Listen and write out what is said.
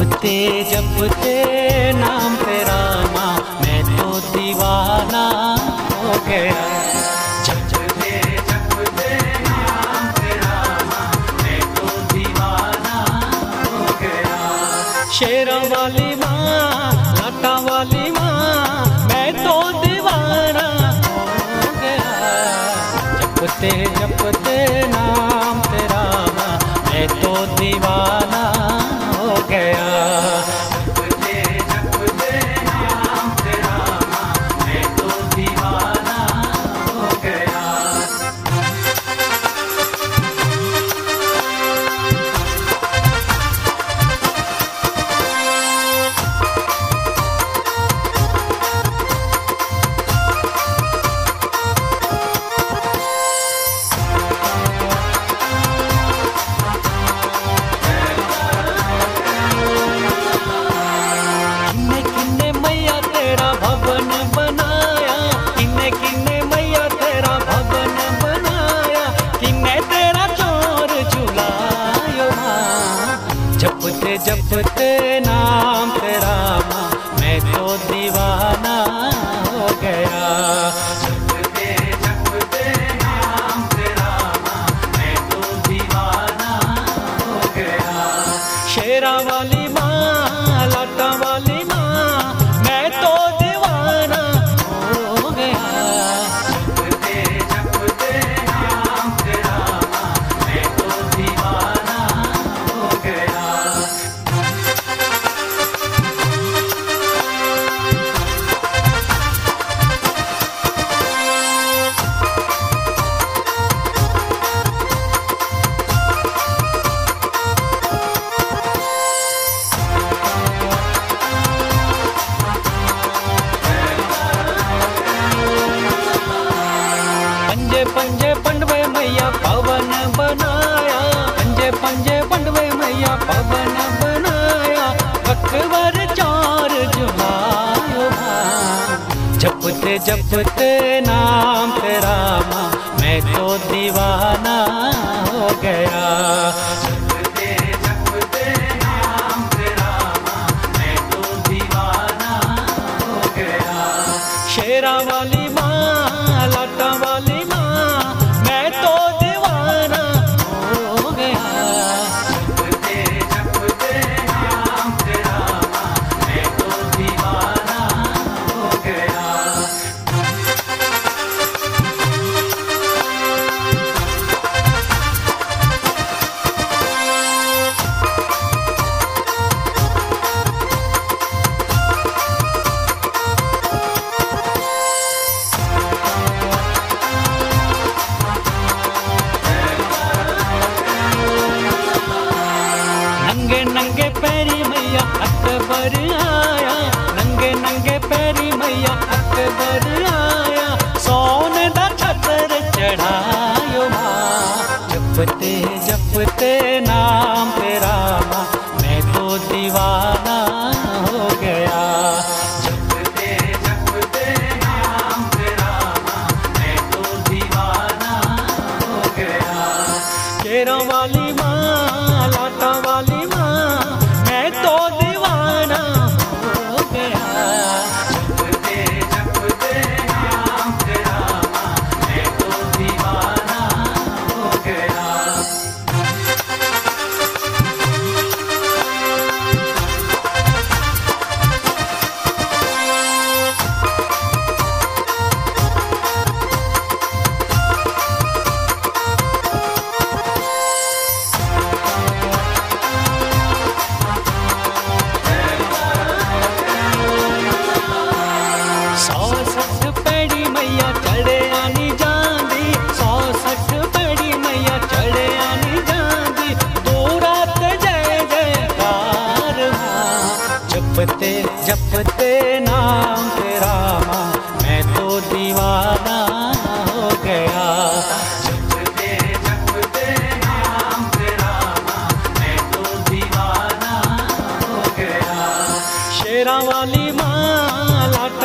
जपते तो जपते जपते नाम तेरा माँ मैं तो दीवाना हो गया। शेरों वाली माँ लाटा वाली माँ, मैं तो दीवाना हो गया। जपते जपते गया तेरा भवन बनाया, किन्ने किन्ने मैया तेरा भवन बनाया, किन्ने तेरा चोर चुलायो जपते जपते नाम तेरा माँ तो दीवाना हो गया। पंजे पंजे पंडवे मैया पवन बनाया। पंजे पंजे पंडवे मैया पवन बनाया। अकबर चार जुलायो जपते जपते नाम तेरा माँ मैं तो दीवाना नंगे पैरी मैया अकबर आया। नंगे नंगे पैरी मैया अकबर आया। सोने दा छतर चढ़ायो माँ। जपते जपते हो वाली माँ लाटा